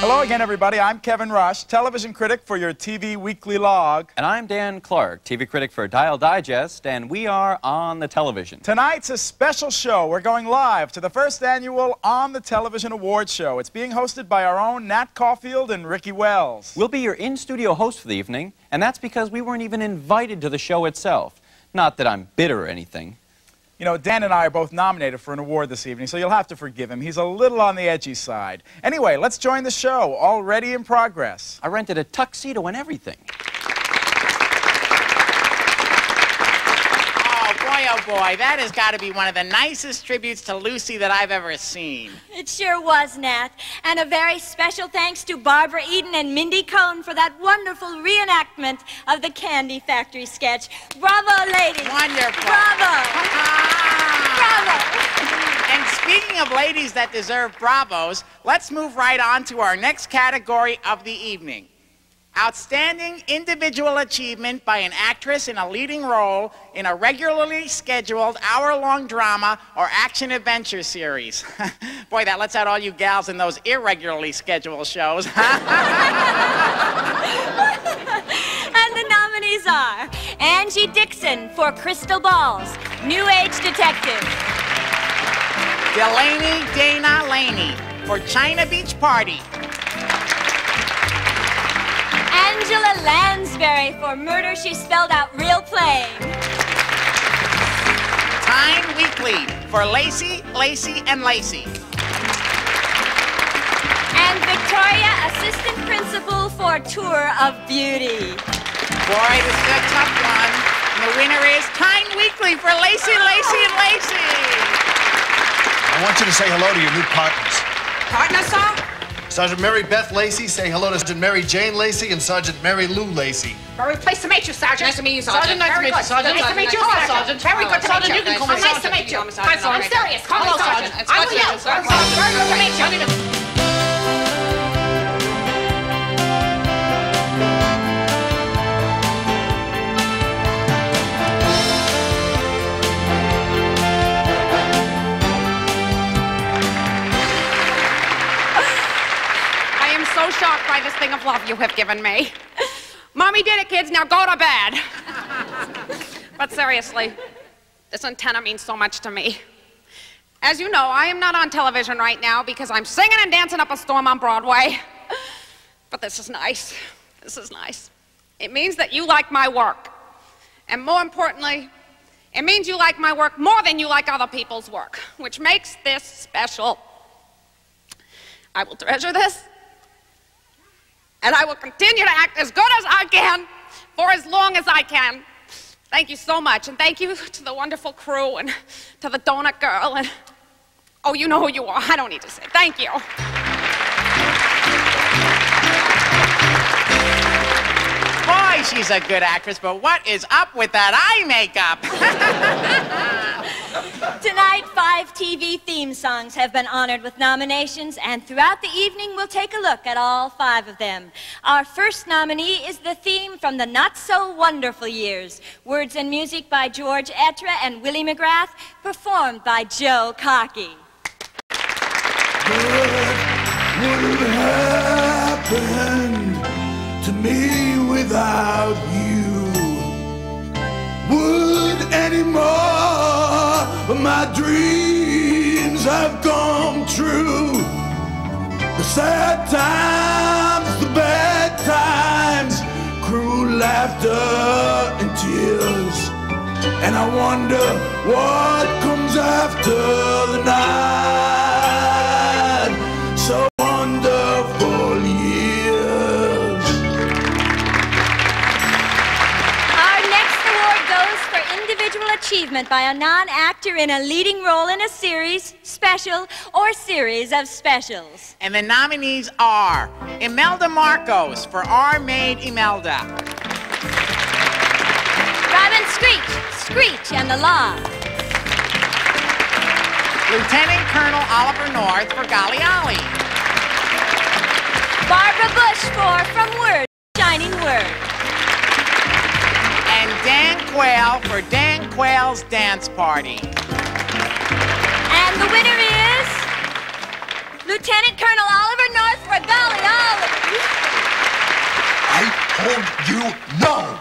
Hello again, everybody. I'm Kevin Rush, television critic for your TV Weekly Log. And I'm Dan Clark, TV critic for Dial Digest, and we are on the television. Tonight's a special show. We're going live to the first annual On the Television Awards show. It's being hosted by our own Nat Caulfield and Ricky Wells. We'll be your in-studio host for the evening, and that's because we weren't even invited to the show itself. Not that I'm bitter or anything. You know, Dan and I are both nominated for an award this evening, so you'll have to forgive him. He's a little on the edgy side. Anyway, let's join the show, already in progress. I rented a tuxedo and everything. Oh, boy. That has got to be one of the nicest tributes to Lucy that I've ever seen. It sure was, Nat. And a very special thanks to Barbara Eden and Mindy Cohn for that wonderful reenactment of the Candy Factory sketch. Bravo, ladies. Wonderful. Bravo. Ah. Bravo. And speaking of ladies that deserve bravos, let's move right on to our next category of the evening. Outstanding individual achievement by an actress in a leading role in a regularly scheduled hour-long drama or action-adventure series. Boy, that lets out all you gals in those irregularly scheduled shows. And the nominees are Angie Dixon for Crystal Balls, New Age Detective. Delaney Dana Laney for China Beach Party. Angela Lansbury for Murder She Spelled Out Real Plain. Tyne Weekly for Lacey, Lacey, and Lacey. And Victoria, Assistant Principal for Tour of Beauty. Boy, this is a tough one. And the winner is Tyne Weekly for Lacey, Lacey, and Lacey. I want you to say hello to your new partners. Partner, sir? Sergeant Mary Beth Lacey, say hello to Sergeant Mary Jane Lacey and Sergeant Mary Lou Lacey. Very pleased to meet you, Sergeant. Nice to meet you, Sergeant. Very Nice to meet you. Sergeant. Nice to meet you, Sergeant. Sergeant. Very good to meet you you. can call me Oh, Nice to meet you. Sergeant. I'm serious. Call me Sergeant. Sergeant. I good will yell. you, Very good to meet you. Of love you have given me. Mommy did it, kids. Now go to bed. but seriously, this antenna means so much to me. As you know, I am not on television right now because I'm singing and dancing up a storm on Broadway. But this is nice. This is nice. It means that you like my work. And more importantly, it means you like my work more than you like other people's work, which makes this special. I will treasure this, and I will continue to act as good as I can for as long as I can. Thank you so much, and thank you to the wonderful crew and to the donut girl and oh, you know who you are. I don't need to say. Thank you. Boy, she's a good actress, but what is up with that eye makeup? Tonight, five TV theme songs have been honored with nominations, and throughout the evening, we'll take a look at all five of them. Our first nominee is the theme from the Not So Wonderful Years, words and music by George Etra and Willie McGrath, performed by Joe Cocky. would have happened to me without you? Would any more of my dreams have come true? The sad times, the bad times, cruel laughter and tears. And I wonder what comes after individual achievement by a non-actor in a leading role in a series, special, or series of specials. and the nominees are Imelda Marcos for Our Maid Imelda, Robin Screech, Screech and the Law. Lieutenant Colonel Oliver North for Golly Ollie, Barbara Bush for From Word, Shining Word. and Dan Quayle for Dan Quayle's Dance Party. And the winner is Lieutenant Colonel Oliver North for I told you no.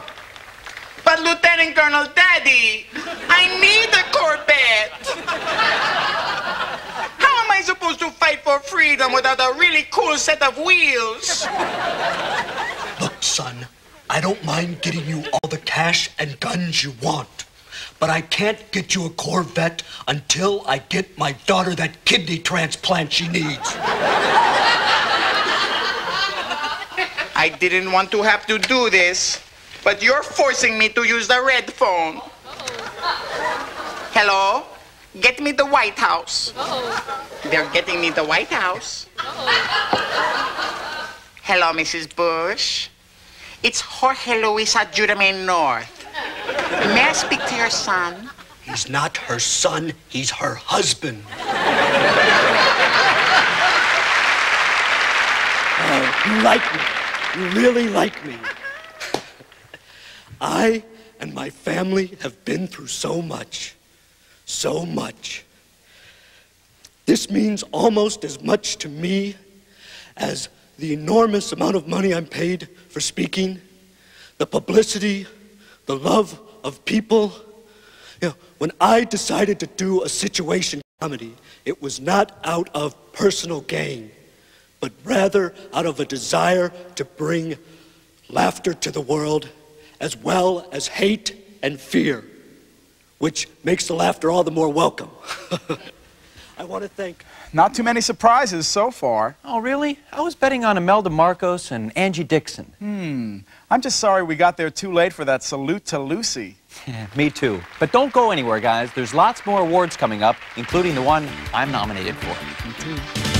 But Lieutenant Colonel Daddy, I need a Corvette. How am I supposed to fight for freedom without a really cool set of wheels? Look, son, I don't mind getting you all the cash and guns you want. But I can't get you a Corvette until I get my daughter that kidney transplant she needs. I didn't want to have to do this, but you're forcing me to use the red phone. Hello? Get me the White House. They're getting me the White House. Hello, Mrs. Bush. It's Jorge Luis Adjudame North. May I speak to your son? He's not her son, he's her husband. Oh, you like me. You really like me. I and my family have been through so much. So much. This means almost as much to me as the enormous amount of money I'm paid for speaking, the publicity, the love of people. You know, when I decided to do a situation comedy, it was not out of personal gain, but rather out of a desire to bring laughter to the world as well as hate and fear, which makes the laughter all the more welcome. I want to thank Not too many surprises so far. Oh, really? I was betting on Imelda Marcos and Angie Dixon. Hmm. I'm just sorry we got there too late for that salute to Lucy. Me too. But don't go anywhere, guys. There's lots more awards coming up, including the one I'm nominated for.